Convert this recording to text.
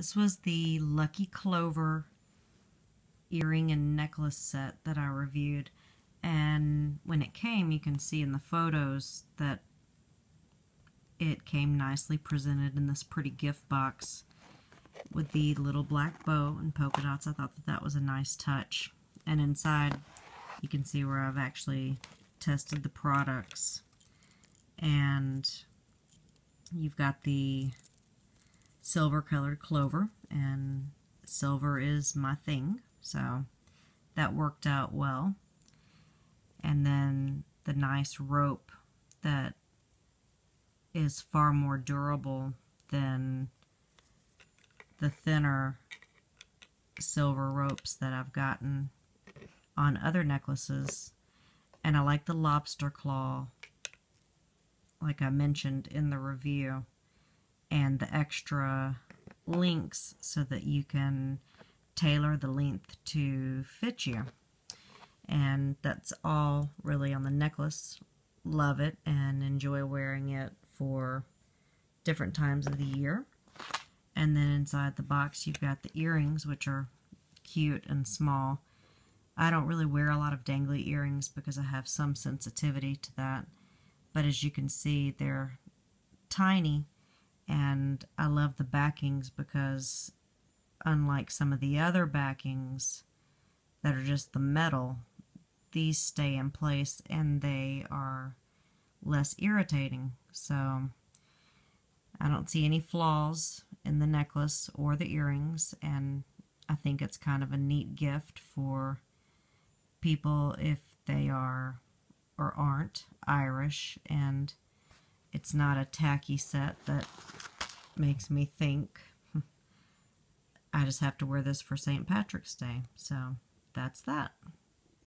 This was the Lucky Clover earring and necklace set that I reviewed. And when it came, you can see in the photos that it came nicely presented in this pretty gift box with the little black bow and polka dots. I thought that that was a nice touch. And inside, you can see where I've actually tested the products. And you've got the silver colored clover and silver is my thing so that worked out well. And then the nice rope that is far more durable than the thinner silver ropes that I've gotten on other necklaces. And I like the lobster claw like I mentioned in the review and the extra links so that you can tailor the length to fit you. And that's all really on the necklace. Love it and enjoy wearing it for different times of the year. And then inside the box you've got the earrings which are cute and small. I don't really wear a lot of dangly earrings because I have some sensitivity to that. But as you can see, they're tiny and I love the backings because unlike some of the other backings that are just the metal, these stay in place and they are less irritating. So I don't see any flaws in the necklace or the earrings and I think it's kind of a neat gift for people if they are or aren't Irish and it's not a tacky set that makes me think hmm, I just have to wear this for St. Patrick's Day. So that's that.